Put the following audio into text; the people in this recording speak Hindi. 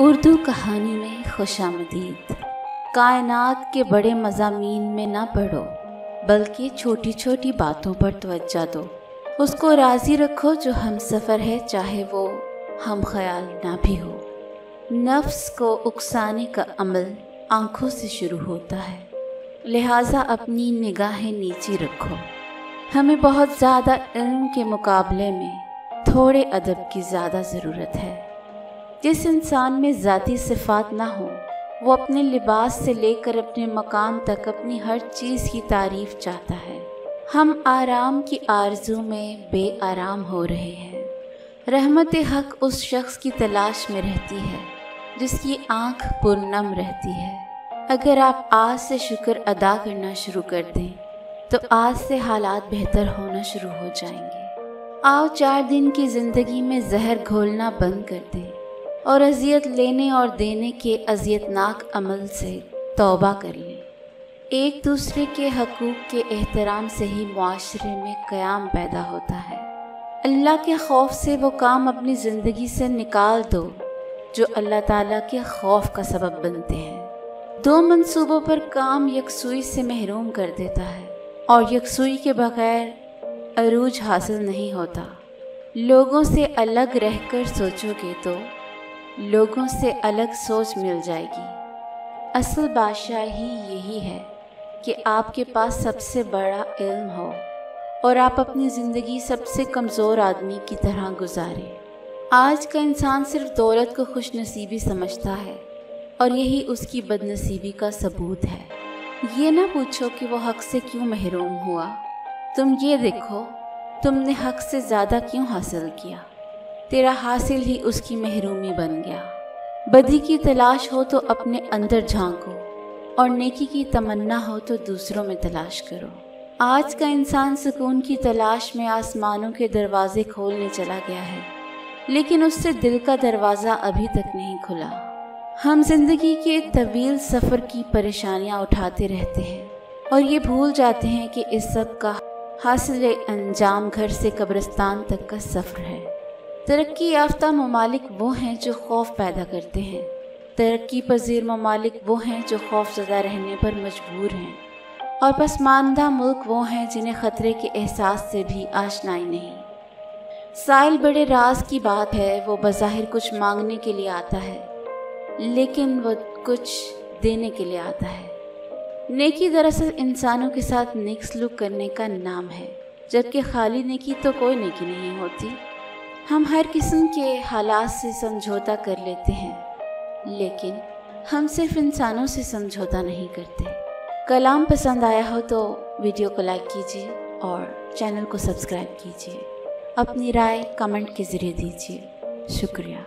उर्दू कहानी में खुश आमदीद। कायनात के बड़े मजामी में ना पढ़ो, बल्कि छोटी छोटी बातों पर तवज्जा दो। उसको राज़ी रखो जो हम सफ़र है, चाहे वो हम ख्याल ना भी हो। नफ्स को उकसाने का अमल आँखों से शुरू होता है। लिहाजा अपनी निगाहें नीचे रखो। हमें बहुत ज़्यादा इल्म के मुकाबले में थोड़े अदब की ज़्यादा ज़रूरत है। जिस इंसान में ज़ाती सिफात ना हो, वो अपने लिबास से लेकर अपने मकाम तक अपनी हर चीज़ की तारीफ़ चाहता है। हम आराम की आरज़ू में बेआराम हो रहे हैं। रहमत हक उस शख्स की तलाश में रहती है, जिसकी आँख पुरनम रहती है। अगर आप आज से शुक्र अदा करना शुरू कर दें तो आज से हालात बेहतर होना शुरू हो जाएँगे। आओ चार दिन की ज़िंदगी में जहर घोलना बंद कर दें। और अजियत लेने और देने के अजियतनाक अमल से तौबा कर। लें एक दूसरे के हकूक़ के एहतराम से ही माशरे में क़याम पैदा होता है। अल्लाह के खौफ से वो काम अपनी ज़िंदगी से निकाल दो, जो अल्लाह ताला के खौफ का सबब बनते हैं। दो मंसूबों पर काम यकसुई से महरूम कर देता है, और यकसुई के बगैर अरूज हासिल नहीं होता। लोगों से अलग रहकर सोचोगे तो लोगों से अलग सोच मिल जाएगी। असल बादशाही यही है कि आपके पास सबसे बड़ा इल्म हो और आप अपनी ज़िंदगी सबसे कमज़ोर आदमी की तरह गुजारें। आज का इंसान सिर्फ़ दौलत को खुश नसीबी समझता है और यही उसकी बदनसीबी का सबूत है। ये ना पूछो कि वो हक से क्यों महरूम हुआ। तुम ये देखो, तुमने हक से ज़्यादा क्यों हासिल किया? तेरा हासिल ही उसकी महरूमी बन गया। बदी की तलाश हो तो अपने अंदर झांको, और नेकी की तमन्ना हो तो दूसरों में तलाश करो। आज का इंसान सुकून की तलाश में आसमानों के दरवाजे खोलने चला गया है, लेकिन उससे दिल का दरवाज़ा अभी तक नहीं खुला। हम ज़िंदगी के तवील सफ़र की परेशानियाँ उठाते रहते हैं, और ये भूल जाते हैं कि इस सब का हासिल अंजाम घर से कब्रिस्तान तक का सफ़र है। तरक्की याफ्ता ममालिक वो हैं जो खौफ पैदा करते हैं। तरक्की पजीर ममालिक वो हैं जो खौफ ज़दा रहने पर मजबूर हैं। और पसमानदा मुल्क वो हैं जिन्हें ख़तरे के एहसास से भी आशनाई नहीं। साइल बड़े राज की बात है, वो बज़ाहिर कुछ मांगने के लिए आता है, लेकिन वो कुछ देने के लिए आता है। नेकी दरअसल इंसानों के साथ नेक सलूक करने का नाम है, जबकि खाली नेकी तो कोई नेकी नहीं होती। हम हर किस्म के हालात से समझौता कर लेते हैं, लेकिन हम सिर्फ़ इंसानों से समझौता नहीं करते। कलाम पसंद आया हो तो वीडियो को लाइक कीजिए और चैनल को सब्सक्राइब कीजिए। अपनी राय कमेंट के ज़रिए दीजिए। शुक्रिया।